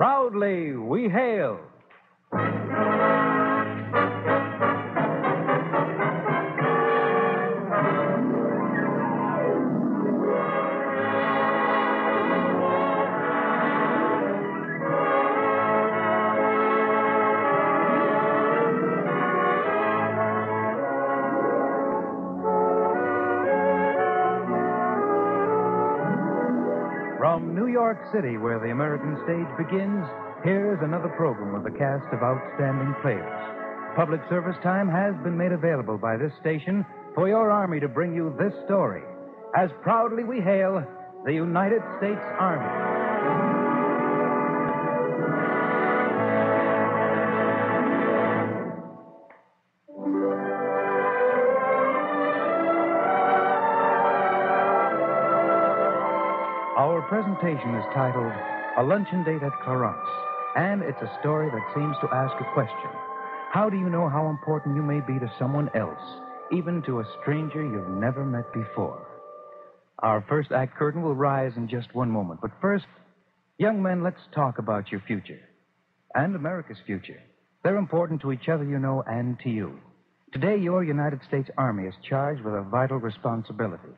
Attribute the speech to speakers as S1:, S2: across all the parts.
S1: Proudly we hail. York City, where the American stage begins, here's another program with a cast of outstanding players. Public service time has been made available by this station for your Army to bring you this story. As proudly we hail the United States Army. Our presentation is titled A Luncheon Date at Clarence, and it's a story that seems to ask a question. How do you know how important you may be to someone else, even to a stranger you've never met before? Our first act curtain will rise in just one moment, but first, young men, let's talk about your future and America's future. They're important to each other, you know, and to you. Today, your United States Army is charged with a vital responsibility.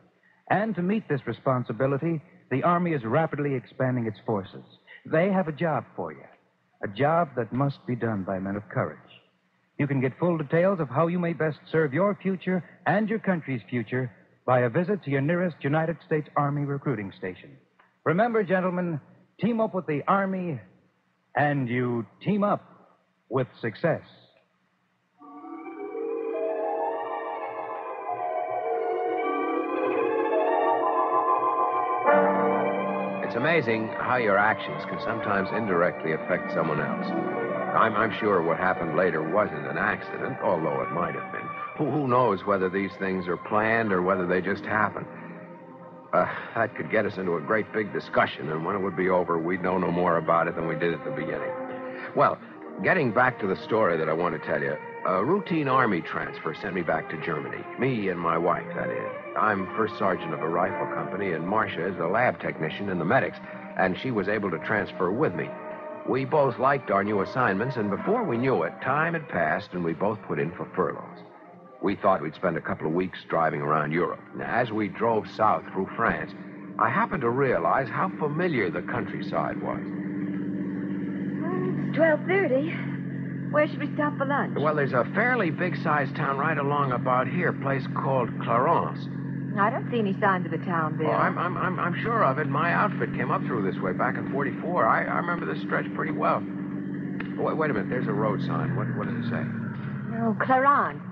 S1: And to meet this responsibility, the Army is rapidly expanding its forces. They have a job for you, a job that must be done by men of courage. You can get full details of how you may best serve your future and your country's future by a visit to your nearest United States Army recruiting station. Remember, gentlemen, team up with the Army and you team up with success.
S2: It's amazing how your actions can sometimes indirectly affect someone else. I'm, I'm sure what happened later wasn't an accident, although it might have been. Who, who knows whether these things are planned or whether they just happen? Uh, that could get us into a great big discussion, and when it would be over, we'd know no more about it than we did at the beginning. Well, getting back to the story that I want to tell you, a routine army transfer sent me back to Germany. Me and my wife, that is. I'm first sergeant of a rifle company, and Marcia is a lab technician in the medics, and she was able to transfer with me. We both liked our new assignments, and before we knew it, time had passed, and we both put in for furloughs. We thought we'd spend a couple of weeks driving around Europe. Now, as we drove south through France, I happened to realize how familiar the countryside was.
S3: Twelve thirty. Where should we stop for lunch?
S2: Well, there's a fairly big-sized town right along about here, a place called Clarence.
S3: I don't see any signs of a town, Bill.
S2: Oh, I'm, I'm, I'm, I'm sure of it. My outfit came up through this way back in 44. I, I remember this stretch pretty well. Oh, wait, wait a minute. There's a road sign. What, what does it say?
S3: Oh, Clarence.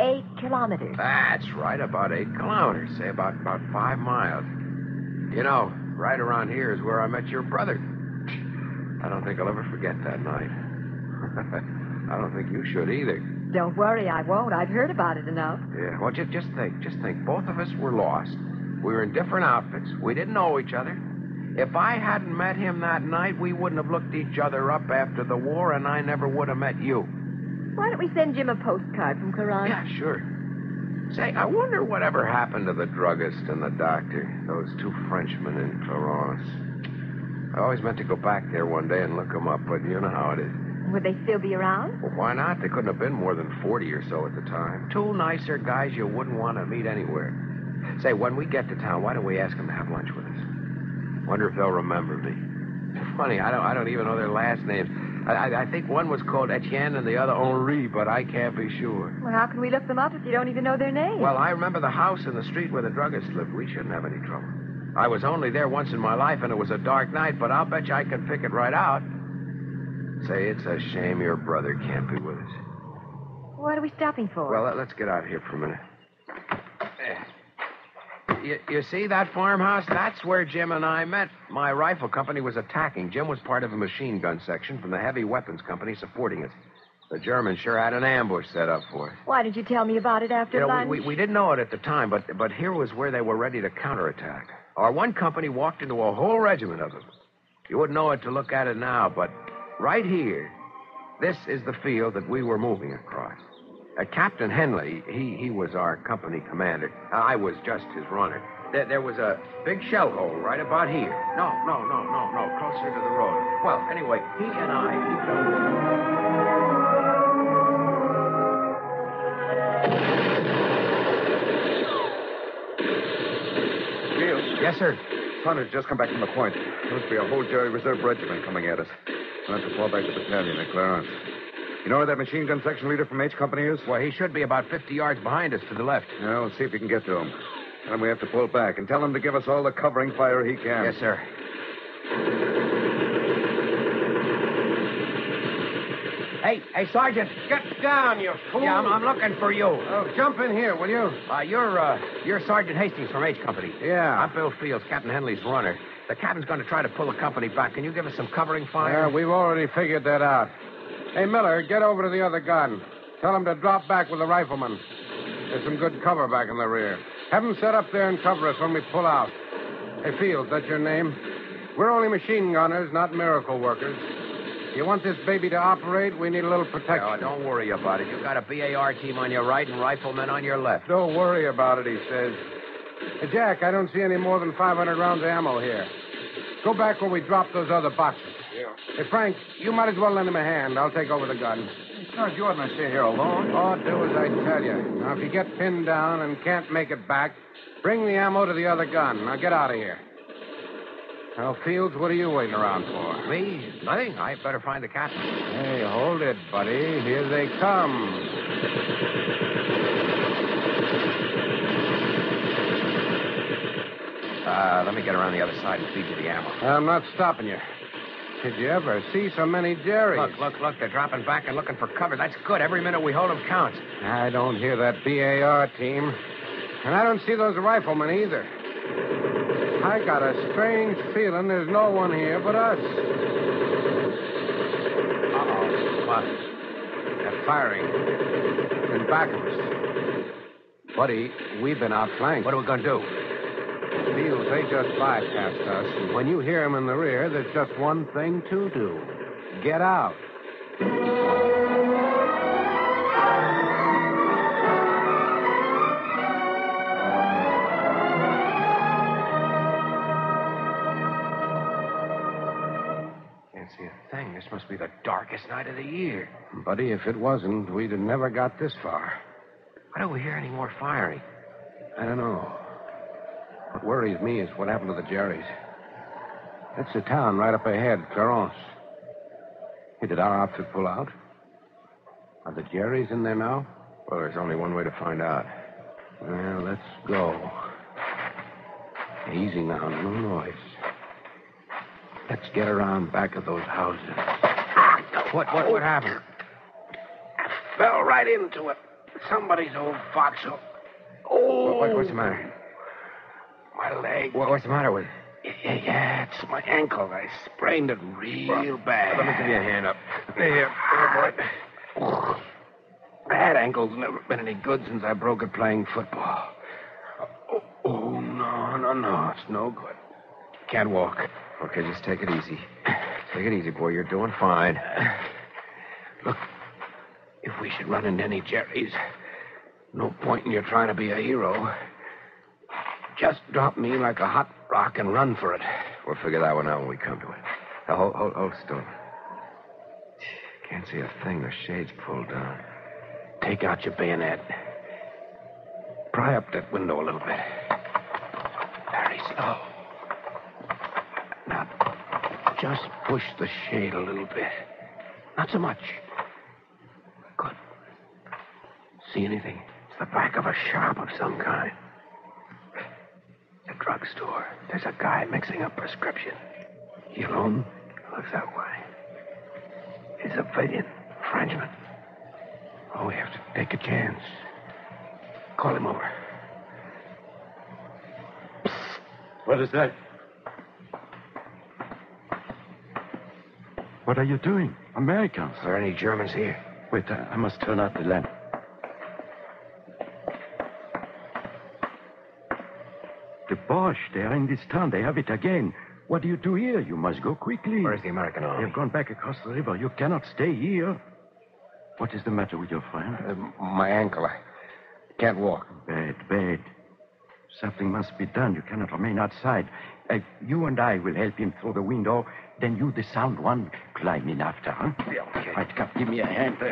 S3: Eight kilometers.
S2: That's right, about eight kilometers. Say about, about five miles. You know, right around here is where I met your brother. I don't think I'll ever forget that night. I don't think you should either.
S3: Don't worry, I won't. I've heard about it enough.
S2: Yeah, well, just, just think. Just think. Both of us were lost. We were in different outfits. We didn't know each other. If I hadn't met him that night, we wouldn't have looked each other up after the war, and I never would have met you.
S3: Why don't we send Jim a postcard from Clarence?
S2: Yeah, sure. Say, I wonder whatever happened to the druggist and the doctor, those two Frenchmen in Clarence. I always meant to go back there one day and look them up, but you know how it is.
S3: Would they still be around?
S2: Well, why not? They couldn't have been more than 40 or so at the time. Two nicer guys you wouldn't want to meet anywhere. Say, when we get to town, why don't we ask them to have lunch with us? Wonder if they'll remember me. Funny, I don't, I don't even know their last names. I, I, I think one was called Etienne and the other Henri, but I can't be sure.
S3: Well, how can we look them up if you don't even know their names?
S2: Well, I remember the house in the street where the druggist lived. We shouldn't have any trouble. I was only there once in my life, and it was a dark night, but I'll bet you I can pick it right out. Say, it's a shame your brother can't be with us.
S3: What are we stopping for?
S2: Well, let- let's get out of here for a minute. There. You, you see that farmhouse? That's where Jim and I met. My rifle company was attacking. Jim was part of a machine gun section from the heavy weapons company supporting us. The Germans sure had an ambush set up for us.
S3: Why did you tell me about it after
S2: You know,
S3: lunch?
S2: we, we, we didn't know it at the time, but, but here was where they were ready to counterattack. Our one company walked into a whole regiment of them. You wouldn't know it to look at it now, but right here, this is the field that we were moving across. Uh, Captain Henley, he, he was our company commander. I was just his runner. There, there was a big shell hole right about here. No, no, no, no, no, closer to the road. Well, anyway, he and I. Yes, sir.
S4: Hunter's just come back from the point. There must be a whole Jerry Reserve regiment coming at us. We'll have to fall back to battalion at Clarence. You know where that machine gun section leader from H Company is?
S2: Well, he should be about 50 yards behind us to the left.
S4: Yeah, let's see if we can get to him. Tell him we have to pull back and tell him to give us all the covering fire he can.
S2: Yes, sir. Hey, hey, Sergeant.
S5: Get down, you fool.
S2: Yeah, I'm, I'm looking for you.
S5: Oh, jump in here, will you?
S2: Uh, you're, uh, you're Sergeant Hastings from H Company.
S5: Yeah.
S2: I'm Bill Fields, Captain Henley's runner. The captain's going to try to pull the company back. Can you give us some covering fire?
S5: Yeah, we've already figured that out. Hey, Miller, get over to the other gun. Tell him to drop back with the rifleman. There's some good cover back in the rear. Have him set up there and cover us when we pull out. Hey, Fields, that's your name? We're only machine gunners, not miracle workers. You want this baby to operate, we need a little protection.
S2: Oh, don't worry about it. You've got a BAR team on your right and riflemen on your left.
S5: Don't worry about it, he says. Hey, Jack, I don't see any more than 500 rounds of ammo here. Go back where we dropped those other boxes.
S4: Yeah.
S5: Hey, Frank, you might as well lend him a hand. I'll take over the gun.
S4: Sarge, you oughtn't to stay here alone.
S5: Oh, do as I tell you. Now, if you get pinned down and can't make it back, bring the ammo to the other gun. Now, get out of here. Now, Fields, what are you waiting around for?
S2: Me? Nothing. I better find the captain.
S5: Hey, hold it, buddy. Here they come.
S2: Uh, let me get around the other side and feed you the ammo.
S5: I'm not stopping you. Did you ever see so many Jerrys?
S2: Look, look, look. They're dropping back and looking for cover. That's good. Every minute we hold them counts.
S5: I don't hear that BAR team. And I don't see those riflemen either. I got a strange feeling there's no one here but us.
S2: Uh-oh. What?
S5: They're firing. In back of us. Buddy, we've been outflanked.
S2: What are we going to do?
S5: They just bypassed us. And when you hear them in the rear, there's just one thing to do. Get out.
S2: Can't see a thing. This must be the darkest night of the year.
S5: Buddy, if it wasn't, we'd have never got this far.
S2: Why don't we hear any more firing?
S5: I don't know. What worries me is what happened to the Jerrys. That's the town right up ahead, Clarence. Hey, did our outfit pull out? Are the Jerrys in there now?
S2: Well, there's only one way to find out.
S5: Well, let's go. Easy now, no noise. Let's get around back of those houses.
S2: What, what, what happened?
S5: Fell right into it. Somebody's old foxhole. Oh,
S2: What, what, what's the matter?
S5: My leg.
S2: What, what's the matter with it?
S5: Yeah, yeah, it's my ankle. I sprained it real bad.
S2: Let me give you a hand up.
S5: Here, here, boy. That ankle's never been any good since I broke it playing football. Oh, oh, no, no, no. It's no good. Can't walk.
S2: Okay, just take it easy. Take it easy, boy. You're doing fine.
S5: Uh, look, if we should run into any Jerry's, no point in you trying to be a hero. Just drop me like a hot rock and run for it.
S2: We'll figure that one out when we come to it. Now, hold, hold, hold still. Can't see a thing. The shade's pulled down.
S5: Take out your bayonet. Pry up that window a little bit. Very slow. Now, just push the shade a little bit. Not so much. Good. See anything? It's the back of a shop of some kind. A drugstore. There's a guy mixing up prescription. He alone? Looks that way. He's a civilian. Frenchman. Oh, we have to take a chance. Call him over.
S6: What is that? What are you doing? Americans.
S5: Are there any Germans here?
S6: Wait, I, I must turn out the lamp. The Boche, they are in this town. They have it again. What do you do here? You must go quickly.
S2: Where's the American
S6: They've gone back across the river. You cannot stay here. What is the matter with your friend?
S5: Uh, my ankle. I can't walk.
S6: Bad, bad. Something must be done. You cannot remain outside. Uh, you and I will help him through the window. Then you, the sound one, climb in after, huh?
S2: okay.
S6: Right, Cap, give me a hand. A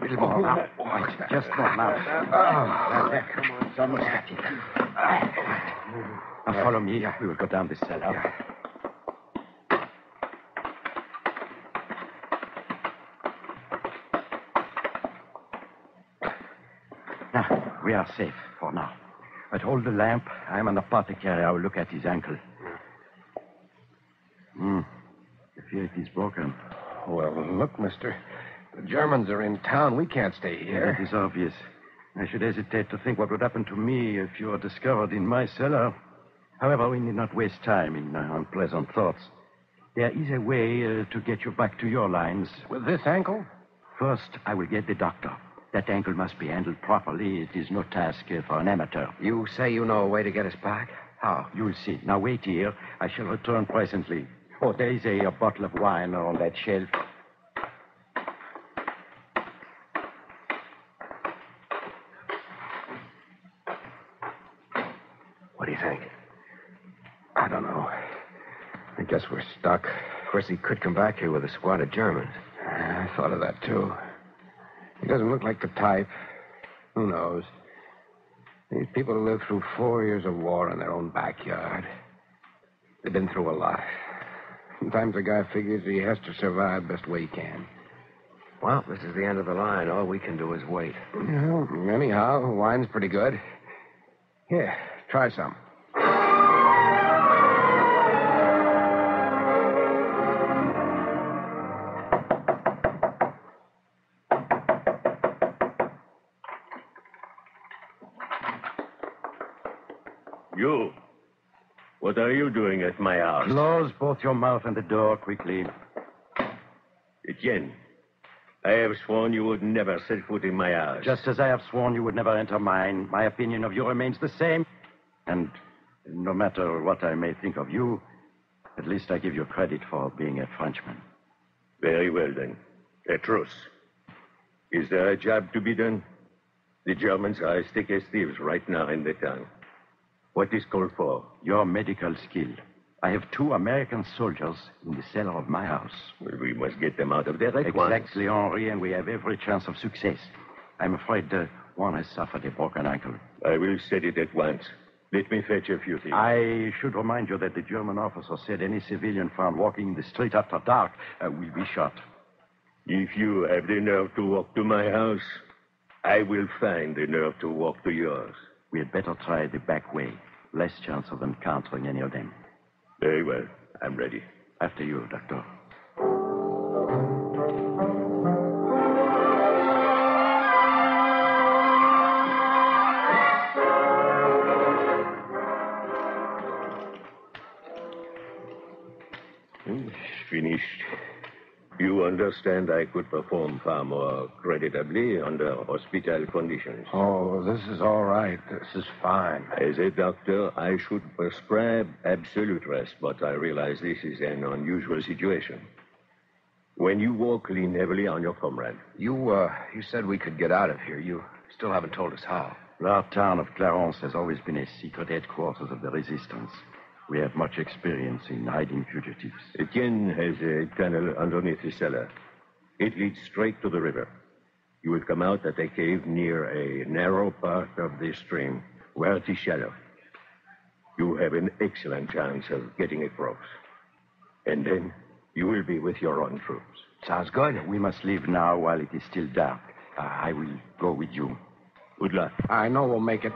S6: little more now. Right, just more now. Oh, there, come on. It's almost at it. Now follow me. We will go down this cellar. Now, we are safe for now. But hold the lamp. I'm an apothecary. I will look at his ankle. Hmm. I fear it is broken.
S5: Well, look, mister. The Germans are in town. We can't stay
S6: That
S5: here.
S6: is obvious. I should hesitate to think what would happen to me if you were discovered in my cellar. However, we need not waste time in uh, unpleasant thoughts. There is a way uh, to get you back to your lines.
S5: With this ankle?
S6: First, I will get the doctor. That ankle must be handled properly. It is no task uh, for an amateur.
S2: You say you know a way to get us back? How?
S6: You will see. Now, wait here. I shall return presently. Oh, there is a, a bottle of wine on that shelf.
S2: What do you think?
S5: I don't know. I guess we're stuck.
S2: Of course, he could come back here with a squad of Germans.
S5: I thought of that, too. He doesn't look like the type. Who knows? These people live through four years of war in their own backyard. They've been through a lot. Sometimes a guy figures he has to survive best way he can.
S2: Well, this is the end of the line. All we can do is wait.
S5: Well, anyhow, wine's pretty good. Here, try some.
S6: Close both your mouth and the door quickly.
S7: Etienne, I have sworn you would never set foot in my house.
S6: Just as I have sworn you would never enter mine, my opinion of you remains the same. And no matter what I may think of you, at least I give you credit for being a Frenchman.
S7: Very well, then. A truce. Is there a job to be done? The Germans are as thick as thieves right now in the town. What is called for?
S6: Your medical skill. I have two American soldiers in the cellar of my house.
S7: Well, we must get them out of there at once.
S6: Exactly, Henri, and we have every chance of success. I'm afraid uh, one has suffered a broken ankle.
S7: I will set it at once. Let me fetch a few things.
S6: I should remind you that the German officer said any civilian found walking in the street after dark uh, will be shot.
S7: If you have the nerve to walk to my house, I will find the nerve to walk to yours.
S6: We had better try the back way. Less chance of encountering any of them.
S7: Very well. I'm ready.
S6: After you, Doctor.
S7: Understand I could perform far more creditably under hospital conditions.
S5: Oh, this is all right. This is fine.
S7: As a doctor, I should prescribe absolute rest, but I realize this is an unusual situation. When you walk, lean heavily on your comrade.
S2: You, uh, you said we could get out of here. You still haven't told us how.
S6: Our town of Clarence has always been a secret headquarters of the resistance. We have much experience in hiding fugitives.
S7: Etienne has a tunnel underneath the cellar. It leads straight to the river. You will come out at a cave near a narrow part of the stream where it is shallow. You have an excellent chance of getting across. And then you will be with your own troops.
S2: Sounds good.
S6: We must leave now while it is still dark. Uh, I will go with you.
S7: Good luck.
S5: I know we'll make it.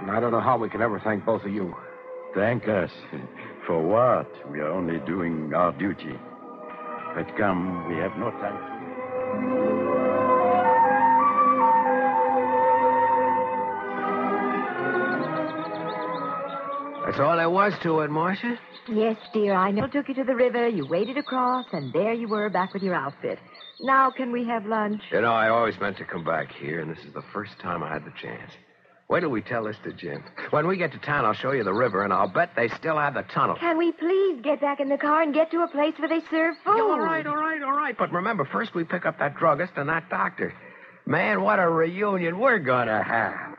S5: And I don't know how we can ever thank both of you.
S6: Thank us. For what? We are only doing our duty. But come, we have no time to.
S2: That's all there was to it, Marcia.
S3: Yes, dear, I know. Took you to the river, you waded across, and there you were back with your outfit. Now, can we have lunch?
S2: You know, I always meant to come back here, and this is the first time I had the chance. Wait till we tell this to Jim. When we get to town, I'll show you the river, and I'll bet they still have the tunnel.
S3: Can we please get back in the car and get to a place where they serve food?
S2: All right, all right, all right. But remember, first we pick up that druggist and that doctor. Man, what a reunion we're gonna have.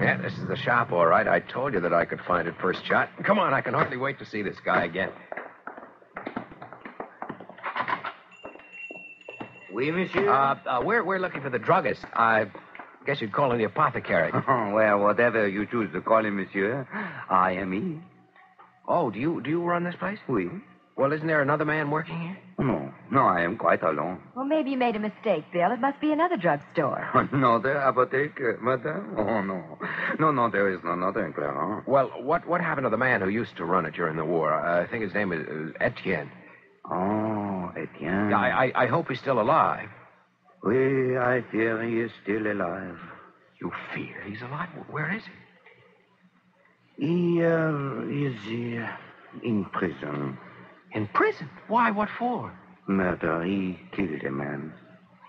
S2: Yeah, this is the shop, all right. I told you that I could find it first shot. Come on, I can hardly wait to see this guy again.
S8: Oui, monsieur?
S2: Uh, uh, we're, we're looking for the druggist. I guess you'd call him the apothecary.
S8: Oh, well, whatever you choose to call him, monsieur, I am he.
S2: Oh, do you do you run this place?
S8: Oui.
S2: Well, isn't there another man working here?
S8: No, no, I am quite alone.
S3: Well, maybe you made a mistake, Bill. It must be another drugstore.
S8: Another apotheke, madame? Oh, no. No, no, there is none other in Clarence.
S2: Well, what what happened to the man who used to run it during the war? Uh, I think his name is uh, Etienne.
S8: Oh, Etienne.
S2: I, I I hope he's still alive.
S8: Oui, I fear he is still alive.
S2: You fear he's alive? Where is he?
S8: He uh, is uh, in prison.
S2: In prison. Why? What for?
S8: Murder. He killed a man.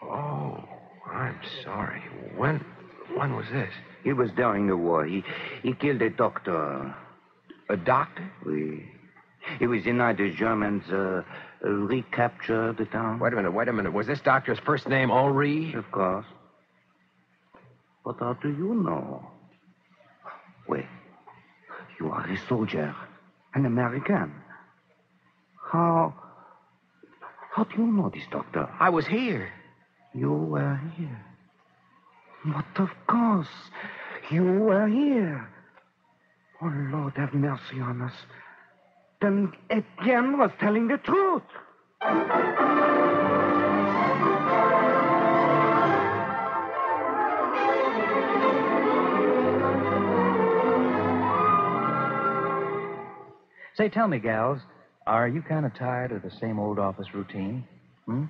S2: Oh, I'm sorry. When when was this?
S8: It was during the war. He he killed a doctor.
S2: A doctor?
S8: Oui. It was the night the Germans uh, recaptured the town.
S2: Wait a minute. Wait a minute. Was this doctor's first name Henri?
S8: Of course. But how do you know? Wait. You are a soldier, an American. How. How do you know this doctor?
S2: I was here.
S8: You were here. But of course, you were here. Oh, Lord, have mercy on us. Then Etienne was telling the truth.
S1: Say, tell me, gals, are you kind of tired of the same old office routine? Hmm?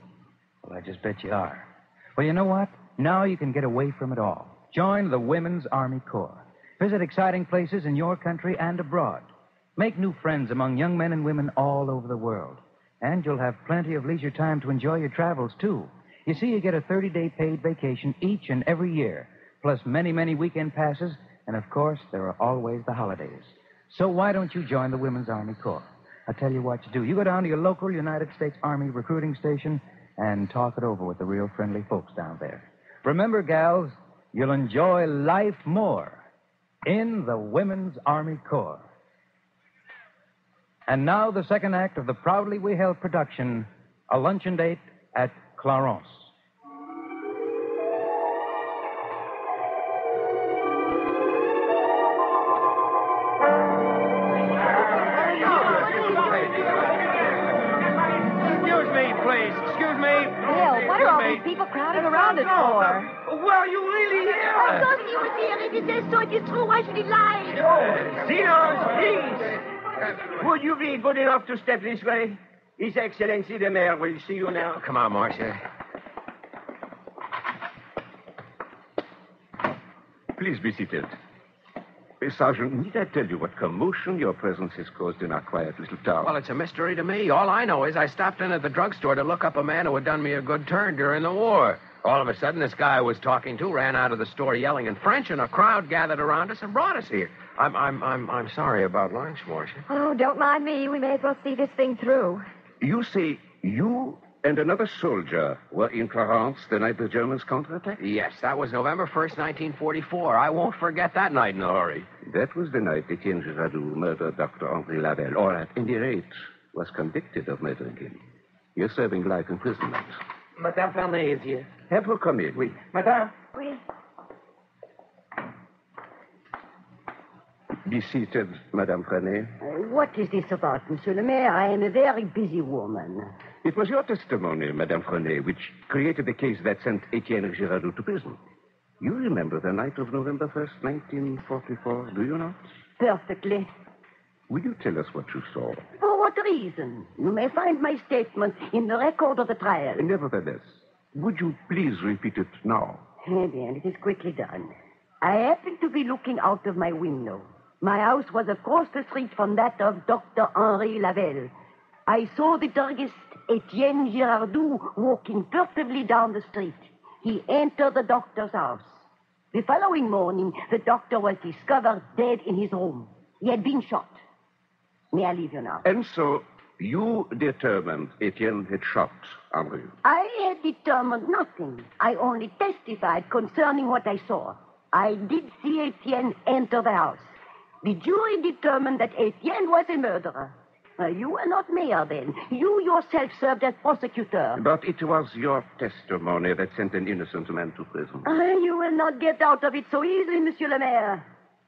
S1: Well, I just bet you are. Well, you know what? Now you can get away from it all. Join the Women's Army Corps. Visit exciting places in your country and abroad. Make new friends among young men and women all over the world. And you'll have plenty of leisure time to enjoy your travels, too. You see, you get a 30 day paid vacation each and every year, plus many, many weekend passes, and of course, there are always the holidays. So why don't you join the Women's Army Corps? I'll tell you what you do. You go down to your local United States Army recruiting station and talk it over with the real friendly folks down there. Remember, gals, you'll enjoy life more in the Women's Army Corps. And now the second act of the Proudly We Hail production, A Luncheon Date at Clarence.
S9: If he says so, it is true. Why should he lie?
S10: Zenos, please. Would you be good enough to step this way? His Excellency the Mayor will see you now.
S2: Come on, Marcia.
S7: Please be seated. Uh, Sergeant, need I tell you what commotion your presence has caused in our quiet little town?
S2: Well, it's a mystery to me. All I know is I stopped in at the drugstore to look up a man who had done me a good turn during the war. All of a sudden, this guy I was talking to ran out of the store yelling in French, and a crowd gathered around us and brought us here. I'm, I'm, I'm, I'm sorry about lunch, Marcia.
S3: Oh, don't mind me. We may as well see this thing through.
S7: You see, you and another soldier were in Clarence the night the Germans counterattacked?
S2: Yes, that was November 1st, 1944. I won't forget that night in a hurry.
S7: That was the night Etienne Girardot murdered Dr. Henri Lavelle, or at any rate, was convicted of murdering him. You're serving life imprisonment.
S10: Madame Fernet is here.
S7: Have her come in.
S10: Oui. Madame?
S3: We...
S7: Be seated, Madame Frenet.
S9: What is this about, Monsieur le Maire? I am a very busy woman.
S7: It was your testimony, Madame Frenet, which created the case that sent Etienne Girardot to prison. You remember the night of November 1st, 1944, do you not?
S9: Perfectly.
S7: Will you tell us what you saw?
S9: For what reason? You may find my statement in the record of the trial.
S7: Nevertheless, would you please repeat it now?
S9: Eh bien, it is quickly done. I happened to be looking out of my window. My house was across the street from that of Dr. Henri Lavelle. I saw the druggist Etienne Girardot walking furtively down the street. He entered the doctor's house. The following morning, the doctor was discovered dead in his room. He had been shot. May I leave you now?
S7: And so you determined Etienne had shot Henri.
S9: I had determined nothing. I only testified concerning what I saw. I did see Etienne enter the house. The jury determined that Etienne was a murderer. Uh, you were not mayor then. You yourself served as prosecutor.
S11: But it was your testimony that sent an innocent man to prison.
S9: Uh, you will not get out of it so easily, Monsieur le Maire.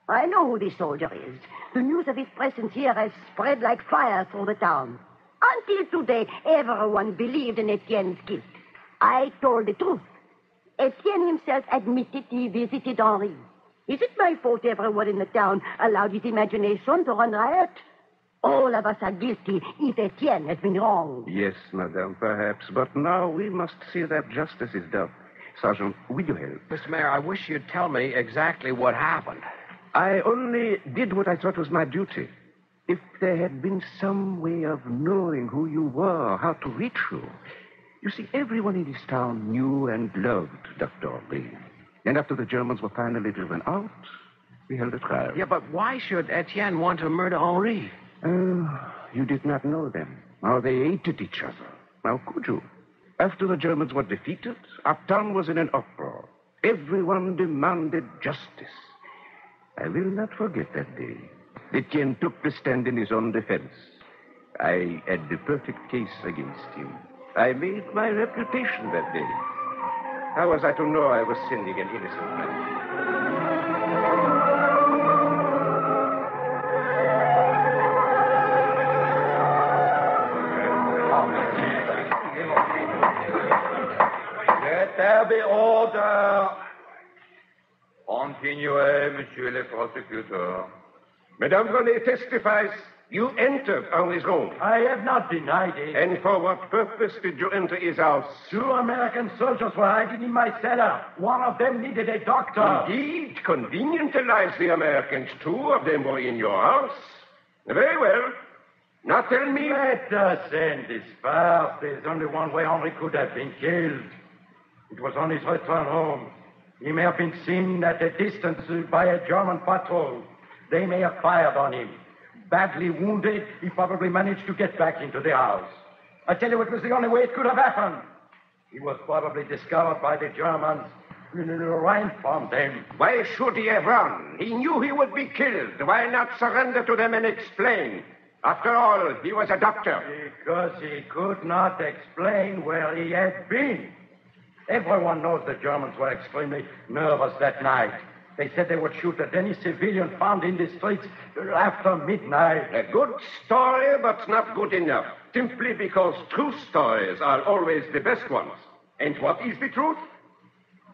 S9: I know who this soldier is. The news of his presence here has spread like fire through the town. Until today, everyone believed in Etienne's guilt. I told the truth. Etienne himself admitted he visited Henri. Is it my fault everyone in the town allowed his imagination to run riot? All of us are guilty if Etienne has been wrong.
S11: Yes, madame, perhaps. But now we must see that justice is done. Sergeant, will you help?
S2: Mr. Mayor, I wish you'd tell me exactly what happened.
S11: I only did what I thought was my duty. If there had been some way of knowing who you were, how to reach you. You see, everyone in this town knew and loved Dr. Henri. And after the Germans were finally driven out, we held a trial.
S2: Yeah, but why should Etienne want to murder Henri?
S11: Oh, you did not know them. How they hated each other. How could you? After the Germans were defeated, our town was in an uproar. Everyone demanded justice. I will not forget that day. Etienne took the stand in his own defense. I had the perfect case against him. I made my reputation that day. How was I to know I was sending an innocent man?
S12: Let there be order. Continuez, monsieur le prosecutor.
S11: Madame René testifies you entered Henri's room.
S13: I have not denied it.
S11: And for what purpose did you enter his house?
S13: Two American soldiers were hiding in my cellar. One of them needed a doctor.
S11: Indeed, convenient allies, the Americans. Two of them were in your house. Very well. Now tell me.
S13: Let us end this farce. There's only one way Henri could have been killed. It was on his return home. He may have been seen at a distance by a German patrol. They may have fired on him. Badly wounded, he probably managed to get back into the house. I tell you, it was the only way it could have happened. He was probably discovered by the Germans. Ran from them.
S11: Why should he have run? He knew he would be killed. Why not surrender to them and explain? After all, he was a doctor.
S13: Because he could not explain where he had been. Everyone knows the Germans were extremely nervous that night. They said they would shoot at any civilian found in the streets after midnight.
S11: A good story, but not good enough. Simply because true stories are always the best ones. And what is the truth?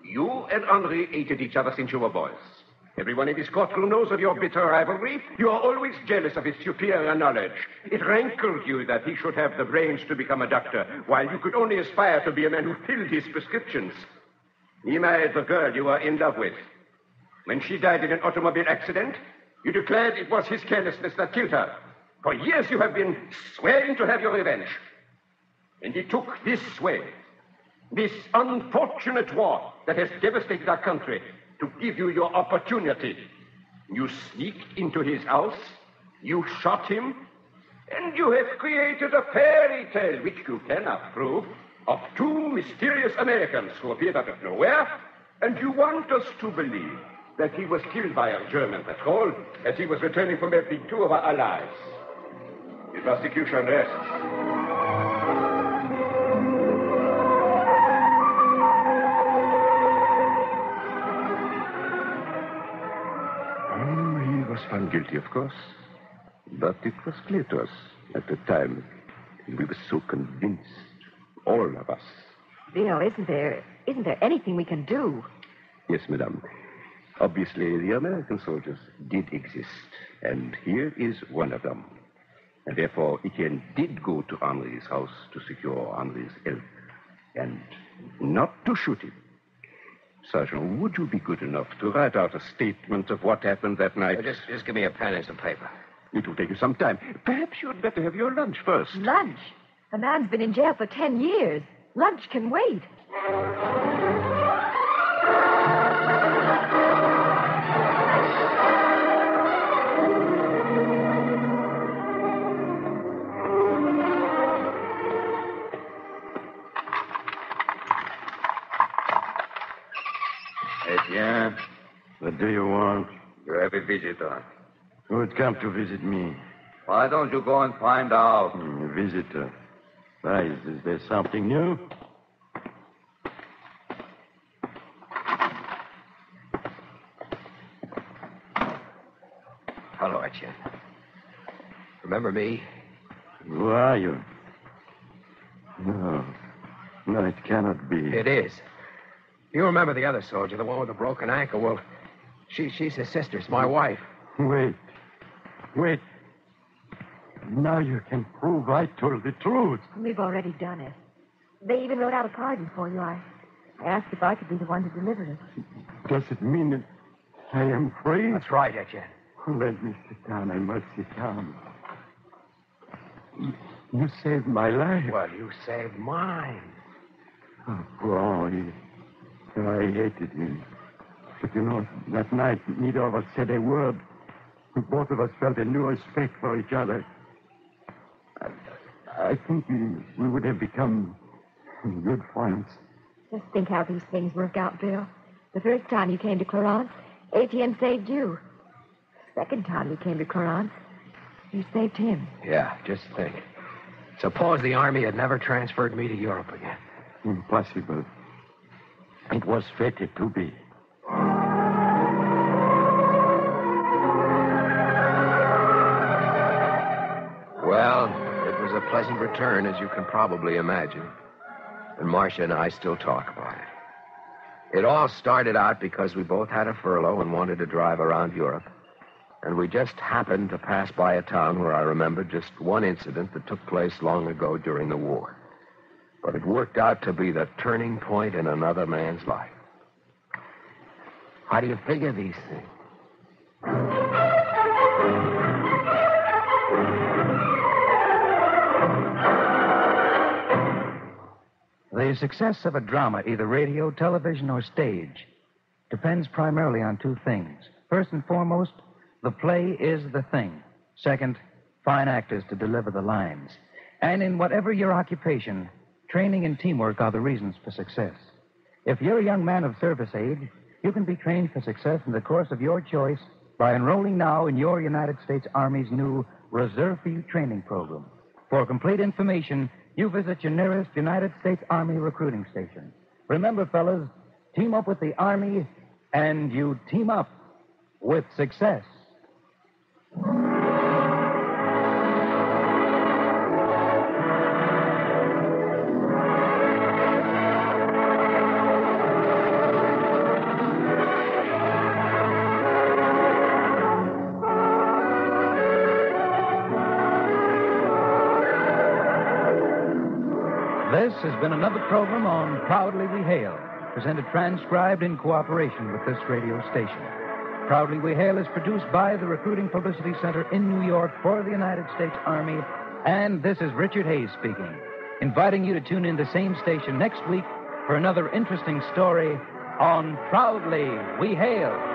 S11: You and Henri hated each other since you were boys. Everyone in this courtroom knows of your bitter rivalry. You are always jealous of his superior knowledge. It rankled you that he should have the brains to become a doctor, while you could only aspire to be a man who filled his prescriptions. He married the girl you were in love with. When she died in an automobile accident, you declared it was his carelessness that killed her. For years you have been swearing to have your revenge. And he took this way, this unfortunate war that has devastated our country, to give you your opportunity. You sneaked into his house, you shot him, and you have created a fairy tale, which you cannot prove, of two mysterious Americans who appeared out of nowhere, and you want us to believe that he was killed by a German patrol as he was returning from helping two of our allies. The prosecution rests. Guilty, of course. But it was clear to us at the time. We were so convinced, all of us.
S3: Bill, isn't there isn't there anything we can do?
S11: Yes, madame. Obviously, the American soldiers did exist, and here is one of them. And therefore, Etienne did go to Henri's house to secure Henri's help, and not to shoot him. Sergeant, would you be good enough to write out a statement of what happened that night?
S2: Uh, just, just give me a pen and some paper.
S11: It will take you some time. Perhaps you'd better have your lunch first.
S3: Lunch? A man's been in jail for ten years. Lunch can wait.
S6: What do you want?
S8: You have a visitor.
S6: Who would come to visit me?
S8: Why don't you go and find out?
S6: Hmm, a visitor. Why, is, is there something new?
S2: Hello, Etienne. Remember me?
S6: Who are you? No. No, it cannot be.
S2: It is. You remember the other soldier, the one with the broken ankle? Well, she, she's his sister. It's my wife.
S6: Wait. Wait. Now you can prove I told the truth.
S3: We've already done it. They even wrote out a pardon for you. I, I asked if I could be the one to deliver it.
S6: Does it mean that I am free?
S2: That's right, Etienne.
S6: Let me sit down. I must sit down. You- You saved my life.
S2: Well, you saved mine.
S6: Oh, poor Henri. Oh, I hated him. But you know, that night, neither of us said a word. Both of us felt a new respect for each other. I, I think we, we would have become good friends.
S3: Just think how these things work out, Bill. The first time you came to Clarence, Etienne saved you. Second time you came to Clarence, you saved him.
S2: Yeah, just think. Suppose the Army had never transferred me to Europe again.
S6: Impossible. It was fated to be.
S2: Pleasant return, as you can probably imagine. And Marcia and I still talk about it. It all started out because we both had a furlough and wanted to drive around Europe. And we just happened to pass by a town where I remembered just one incident that took place long ago during the war. But it worked out to be the turning point in another man's life. How do you figure these things?
S1: The success of a drama, either radio, television, or stage, depends primarily on two things. First and foremost, the play is the thing. Second, fine actors to deliver the lines. And in whatever your occupation, training and teamwork are the reasons for success. If you're a young man of service age, you can be trained for success in the course of your choice by enrolling now in your United States Army's new Reserve for You training program. For complete information, you visit your nearest United States Army recruiting station. Remember, fellas, team up with the Army, and you team up with success. Has been another program on Proudly We Hail, presented transcribed in cooperation with this radio station. Proudly We Hail is produced by the Recruiting Publicity Center in New York for the United States Army, and this is Richard Hayes speaking, inviting you to tune in the same station next week for another interesting story on Proudly We Hail.